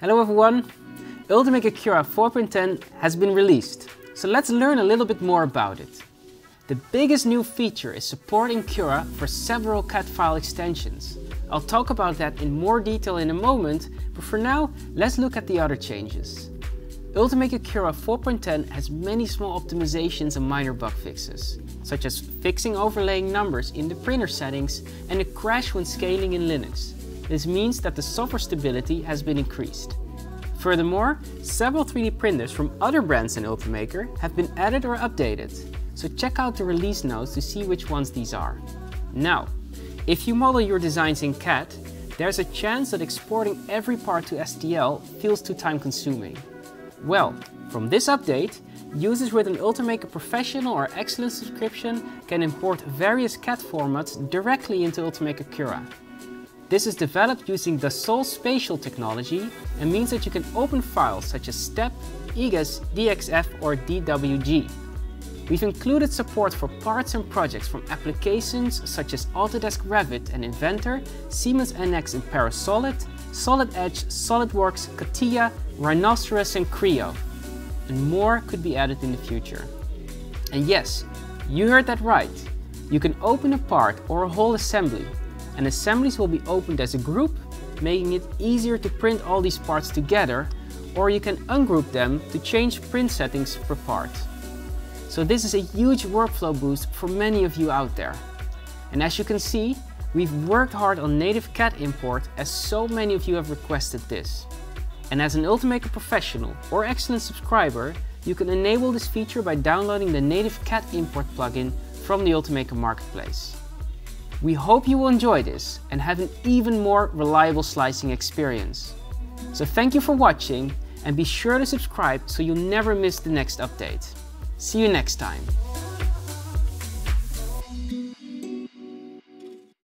Hello everyone! Ultimaker Cura 4.10 has been released, so let's learn a little bit more about it. The biggest new feature is supporting Cura for several CAD file extensions. I'll talk about that in more detail in a moment, but for now, let's look at the other changes. Ultimaker Cura 4.10 has many small optimizations and minor bug fixes, such as fixing overlaying numbers in the printer settings and a crash when scaling in Linux. This means that the software stability has been increased. Furthermore, several 3D printers from other brands in Ultimaker have been added or updated, so check out the release notes to see which ones these are. Now, if you model your designs in CAD, there's a chance that exporting every part to STL feels too time consuming. Well, from this update, users with an Ultimaker Professional or Excellent subscription can import various CAD formats directly into Ultimaker Cura. This is developed using the Dassault spatial technology and means that you can open files such as STEP, IGES, DXF or DWG. We've included support for parts and projects from applications such as Autodesk Revit and Inventor, Siemens NX and Parasolid, Solid Edge, SolidWorks, CATIA, Rhinoceros and Creo. And more could be added in the future. And yes, you heard that right. You can open a part or a whole assembly, and assemblies will be opened as a group, making it easier to print all these parts together, or you can ungroup them to change print settings per part. So this is a huge workflow boost for many of you out there. And as you can see, we've worked hard on native CAD import as so many of you have requested this. And as an Ultimaker professional or excellent subscriber, you can enable this feature by downloading the native CAD import plugin from the Ultimaker marketplace. We hope you will enjoy this and have an even more reliable slicing experience. So thank you for watching and be sure to subscribe so you'll never miss the next update. See you next time.